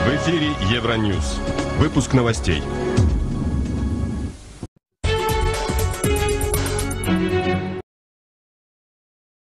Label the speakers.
Speaker 1: В эфире Евроньюз. Выпуск новостей.